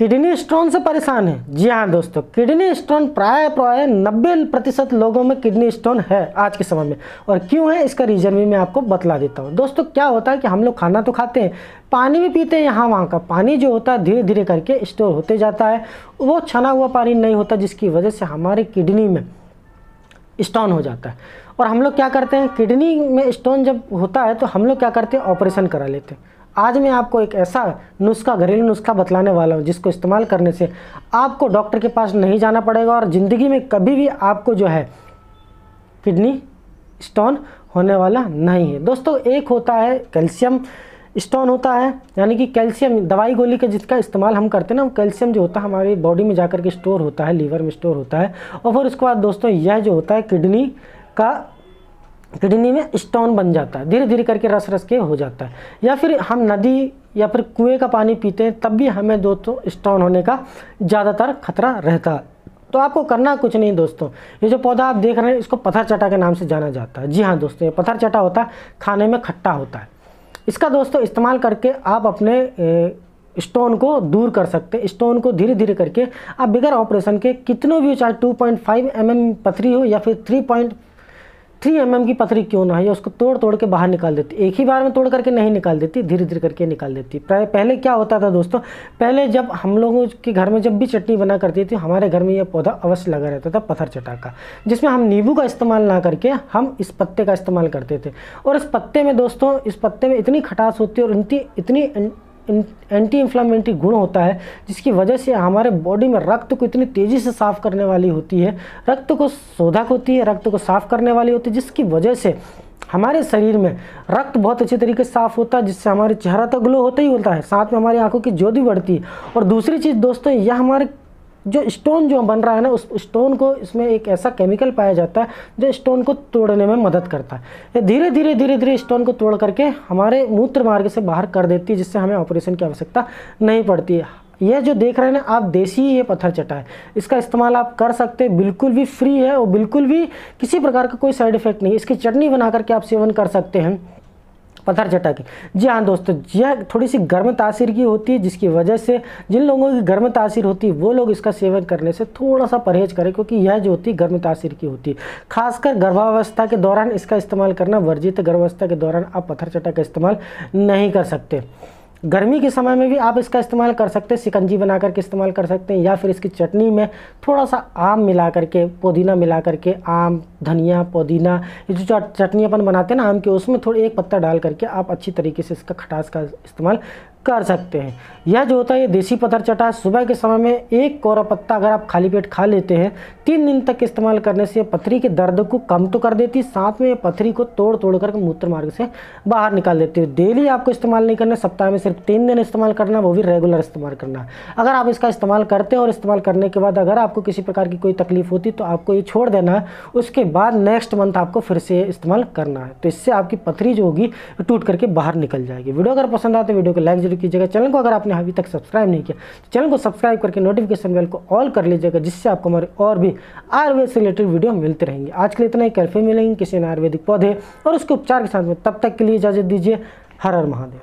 Kidney stone से परेशान है। जी हाँ दोस्तों, किडनी स्टोन प्राय प्राय नब्बे प्रतिशत लोगों में किडनी स्टोन है आज के समय में। और क्यों है, इसका रीज़न भी मैं आपको बतला देता हूँ। दोस्तों, क्या होता है कि हम लोग खाना तो खाते हैं, पानी भी पीते हैं यहाँ वहाँ का। पानी जो होता है धीरे धीरे करके स्टोर होते जाता है। वो छना हुआ पानी नहीं होता, जिसकी वजह से हमारे किडनी में स्टोन हो जाता है। और हम लोग क्या करते हैं, किडनी में स्टोन जब होता है तो हम लोग क्या करते हैं, ऑपरेशन करा लेते हैं। आज मैं आपको एक ऐसा नुस्खा, घरेलू नुस्खा बतलाने वाला हूँ, जिसको इस्तेमाल करने से आपको डॉक्टर के पास नहीं जाना पड़ेगा और ज़िंदगी में कभी भी आपको जो है किडनी स्टोन होने वाला नहीं है। दोस्तों, एक होता है कैल्शियम स्टोन होता है, यानी कि कैल्शियम, दवाई गोली का जिसका इस्तेमाल हम करते हैं ना, वो कैल्शियम जो होता है हमारी बॉडी में जाकर के स्टोर होता है, लीवर में स्टोर होता है। और फिर उसके बाद दोस्तों, यह जो होता है किडनी का किडनी में स्टोन बन जाता है। धीरे धीरे करके रस रस के हो जाता है। या फिर हम नदी या फिर कुएँ का पानी पीते हैं, तब भी हमें दोस्तों स्टोन होने का ज़्यादातर खतरा रहता है। तो आपको करना कुछ नहीं दोस्तों। ये जो पौधा आप देख रहे हैं, इसको पत्थर चटा के नाम से जाना जाता है। जी हाँ दोस्तों, ये पत्थर चटा होता है, खाने में खट्टा होता है। इसका दोस्तों इस्तेमाल करके आप अपने स्टोन को दूर कर सकते हैं। स्टोन को धीरे धीरे करके आप बिगर ऑपरेशन के कितनों भी चाहे 2.5 पॉइंट mm पथरी हो या फिर 3. थ्री एम mm की पथरी क्यों ना है? उसको तोड़ तोड़ के बाहर निकाल देती? एक ही बार में तोड़ करके नहीं निकाल देती धीरे धीरे करके निकाल देती। पहले क्या होता था दोस्तों? पहले जब हम लोगों के घर में जब भी चटनी बना करती थी, हमारे घर में यह पौधा अवश्य लगा रहता था पत्थर चटा का, जिसमें हम नींबू का इस्तेमाल ना करके हम इस पत्ते का इस्तेमाल करते थे। और इस पत्ते में दोस्तों, इस पत्ते में इतनी खटास होती है और इतनी इतनी एंटी इन्फ्लामेटरी गुण होता है, जिसकी वजह से हमारे बॉडी में रक्त को इतनी तेज़ी से साफ़ करने वाली होती है। रक्त को शोधक होती है, रक्त को साफ़ करने वाली होती है, जिसकी वजह से हमारे शरीर में रक्त बहुत अच्छे तरीके से साफ़ होता है, जिससे हमारे चेहरा तो ग्लो होता ही होता है, साथ में हमारी आँखों की ज्योति बढ़ती है। और दूसरी चीज़ दोस्तों, यह हमारे जो स्टोन जो बन रहा है ना, उस स्टोन को इसमें एक ऐसा केमिकल पाया जाता है जो स्टोन को तोड़ने में मदद करता है। धीरे धीरे धीरे धीरे स्टोन को तोड़ करके हमारे मूत्र मार्ग से बाहर कर देती है, जिससे हमें ऑपरेशन की आवश्यकता नहीं पड़ती है। यह जो देख रहे हैं ना, आप देसी ये पत्थर चटा है। इसका इस्तेमाल आप कर सकते हैं, बिल्कुल भी फ्री है और बिल्कुल भी किसी प्रकार का कोई साइड इफ़ेक्ट नहीं इसकी चटनी बना करके आप सेवन कर सकते हैं। पत्थर चटा की जी हाँ दोस्तों, यह थोड़ी सी गर्म तासीर की होती है, जिसकी वजह से जिन लोगों की गर्म तासीर होती है, वो लोग इसका सेवन करने से थोड़ा सा परहेज करें, क्योंकि यह जो होती है, गर्म तासीर की होती है। खासकर गर्भावस्था के दौरान इसका इस्तेमाल करना, वर्जित गर्भावस्था के दौरान आप पत्थर चटा का इस्तेमाल नहीं कर सकते। गर्मी के समय में भी आप इसका इस्तेमाल कर सकते हैं, सिकंजी बना करके इस्तेमाल कर सकते हैं, या फिर इसकी चटनी में थोड़ा सा आम मिला करके, पुदीना मिला करके, आम, धनिया, पुदीना, ये जो चटनी अपन बनाते हैं ना आम के, उसमें थोड़ी एक पत्ता डाल करके आप अच्छी तरीके से इसका खटास का इस्तेमाल कर सकते हैं। यह जो होता है, ये देसी पत्थर चटा, सुबह के समय में एक कोरा पत्ता अगर आप खाली पेट खा लेते हैं, तीन दिन तक इस्तेमाल करने से पथरी के दर्द को कम तो कर देती है साथ में ये पथरी को तोड़ तोड़ कर मूत्र मार्ग से बाहर निकाल देती है। डेली आपको इस्तेमाल नहीं करना, सप्ताह में सिर्फ़ तीन दिन इस्तेमाल करना, वो भी रेगुलर इस्तेमाल करना। अगर आप इसका इस्तेमाल करते हैं और इस्तेमाल करने के बाद अगर आपको किसी प्रकार की कोई तकलीफ़ होती तो आपको ये छोड़ देना है उसके बाद नेक्स्ट मंथ आपको फिर से इस्तेमाल करना है। तो इससे आपकी पथरी जो होगी, टूट करके बाहर निकल जाएगी। वीडियो अगर पसंद आते वीडियो को लाइक ज़रूर कीजिएगा चैनल को अगर आपने अभी तक सब्सक्राइब नहीं किया तो चैनल को सब्सक्राइब करके नोटिफिकेशन बेल को ऑल कर लीजिएगा, जिससे आपको हमारे और भी आयुर्वेद से रिलेटेड वीडियो मिलते रहेंगे। आज के लिए इतना ही। कैफ़े मिलेंगे किसी आयुर्वेदिक पौधे और उसके उपचार के साथ में। तब तक के लिए इजाज़त दीजिए। हर हर महादेव।